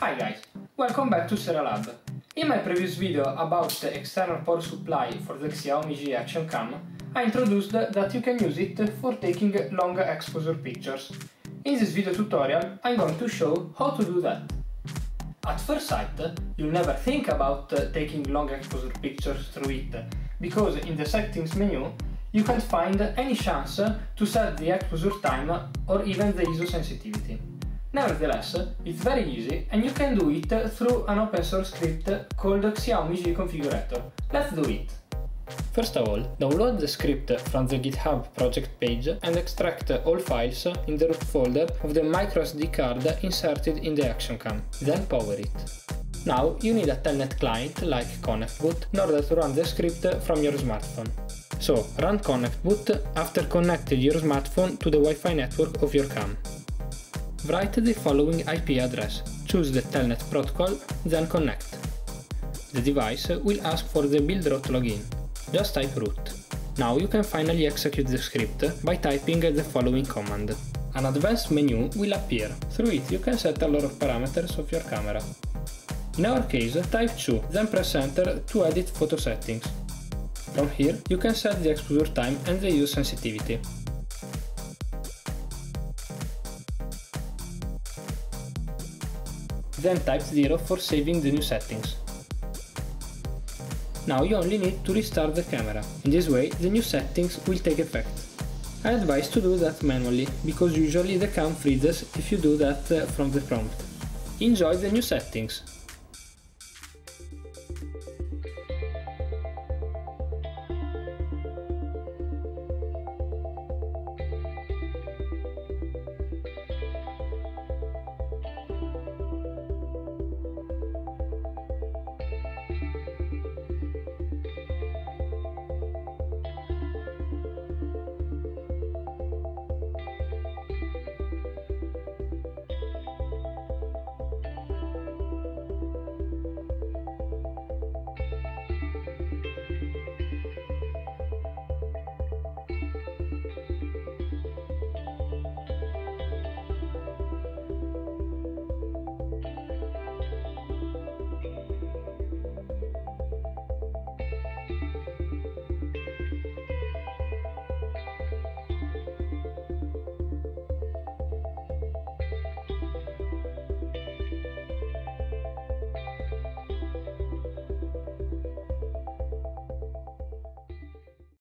Hi guys, welcome back to Seralab. In my previous video about the external power supply for the Xiaomi Yi Action Cam, I introduced that you can use it for taking long exposure pictures. In this video tutorial, I'm going to show how to do that. At first sight, you'll never think about taking long exposure pictures through it, because in the settings menu, you can't find any chance to set the exposure time or even the ISO sensitivity. Nevertheless, it's very easy and you can do it through an open source script called Xiaomi Yi Configurator. Let's do it! First of all, download the script from the GitHub project page and extract all files in the root folder of the microSD card inserted in the action cam, then power it. Now you need a telnet client like ConnectBot in order to run the script from your smartphone. So run ConnectBot after connecting your smartphone to the Wi-Fi network of your cam. Write the following IP address, choose the Telnet protocol, then connect. The device will ask for the build-root login. Just type root. Now you can finally execute the script by typing the following command. An advanced menu will appear. Through it you can set a lot of parameters of your camera. In our case, type 2, then press enter to edit photo settings. From here, you can set the exposure time and the ISO sensitivity. Then type 0 for saving the new settings. Now you only need to restart the camera. In this way, the new settings will take effect. I advise to do that manually, because usually the cam freezes if you do that uh, from the prompt. Enjoy the new settings!